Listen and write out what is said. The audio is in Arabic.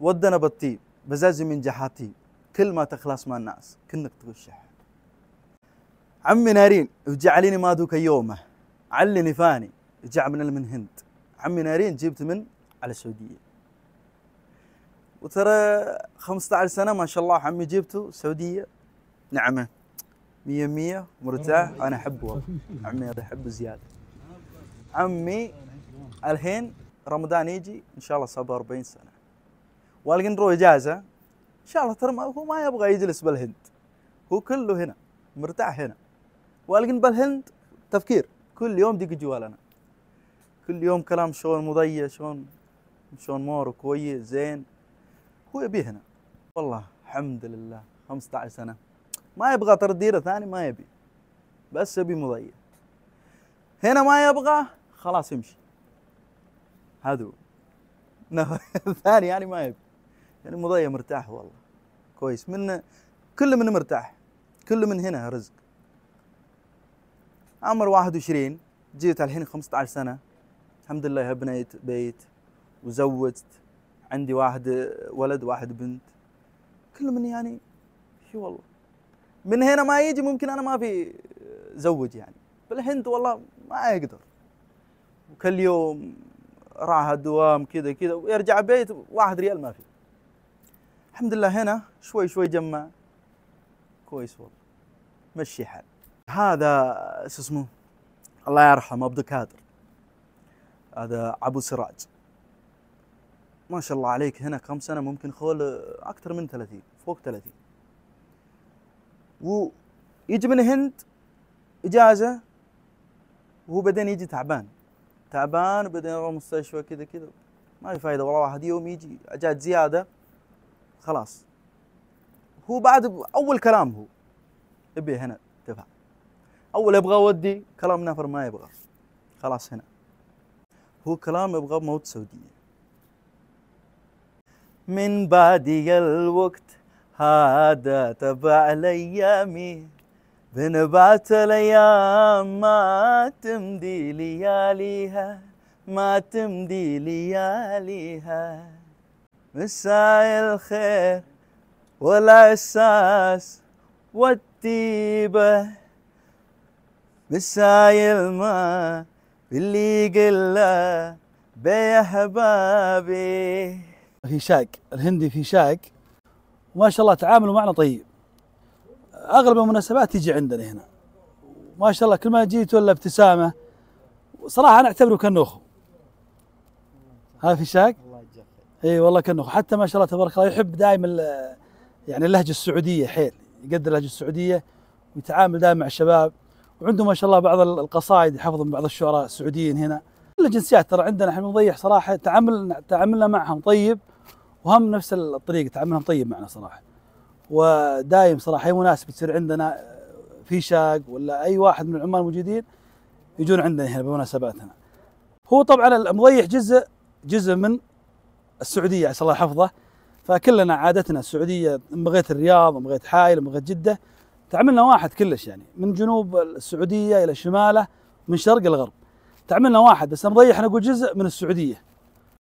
ودنا بالطيب بزازي من جحاتي. كل ما تخلص مع الناس كنك تغشح. عمي نارين وجعليني ما دوك يومه. علني فاني جاء من من هند عمي نارين جبت من على السعودية. وترى 15 سنة ما شاء الله عمي جبته السعودية نعمة. مية مية مرتاح. أنا أحبه. عمي هذا أحبه زيادة. عمي الحين رمضان يجي إن شاء الله 47 سنة. والقى نروح إجازة. إن شاء الله ترى هو ما يبغى يجلس بالهند. هو كله هنا مرتاح هنا. والقى بالهند تفكير كل يوم دق جوالنا. كل يوم كلام شلون مضيع شلون شلون مور كويس زين. هو يبي هنا. والله الحمد لله 15 سنة. ما يبغى ترديرة ثاني ما يبي. بس يبي مضيع. هنا ما يبغى خلاص يمشي. هذا الثاني يعني ما يبي. يعني مضيع مرتاح والله. كويس. من كل من مرتاح كل من هنا رزق. عمر 21 جيت الحين 15 سنة. الحمد لله بنيت بيت وزوجت. عندي واحد ولد واحد بنت. كل من يعني شو والله. من هنا ما يجي ممكن أنا ما في زوج يعني. بالهند والله ما يقدر. وكل يوم راح الدوام كذا كذا ويرجع بيت واحد ريال ما في. الحمد لله هنا شوي شوي جمع. كويس والله. مشي حال. هذا شو اسمه؟ الله يرحمه عبد القادر. هذا ابو سراج. ما شاء الله عليك هنا كم سنة؟ ممكن خول أكثر من 30 فوق 30 ويجي من الهند إجازة وهو بعدين يجي تعبان. تعبان وبعدين يروح المستشفى كذا كذا. ما في فايدة والله واحد يوم يجي أجازة زيادة. خلاص. هو بعد أول كلام هو يبي هنا دفع أول يبغى اودي كلام نفر ما يبغى. خلاص هنا. هو كلام يبغى موت سعودية. من بعد الوقت هذا تبع الأيام بنبعت الأيام ما تمضي لياليها ما تمضي لياليها. مساء الخير والأساس والطيبه مسايل ما باللي قلة بيا حبابي في شاق الهندي في شاق وما شاء الله تعامله معنا طيب. أغلب المناسبات يجي عندنا هنا. ما شاء الله كل ما جيت ولا ابتسامة صراحة أنا أعتبره كانه اخو هذا في يجزاك إي والله كأنه حتى ما شاء الله تبارك الله يحب دائما يعني اللهجة السعودية حيل يقدر اللهجة السعودية ويتعامل دائما مع الشباب. وعنده ما شاء الله بعض القصائد يحفظ من بعض الشعراء السعوديين هنا. كل الجنسيات ترى عندنا إحنا نضيح صراحة تعامل تعاملنا معهم طيب وهم نفس الطريقة تعاملهم طيب معنا صراحة. ودايم صراحة أي مناسبة تصير عندنا في شاق ولا أي واحد من العمال الموجودين يجون عندنا هنا بمناسباتنا. هو طبعا المضيح جزء جزء من السعودية عسى الله يحفظه. فكلنا عادتنا السعودية إن بغيت الرياض إن بغيت حائل إن بغيت جدة تعاملنا واحد كلش يعني. من جنوب السعودية إلى شماله من شرق إلى غرب. تعاملنا واحد بس المضيح نقول جزء من السعودية.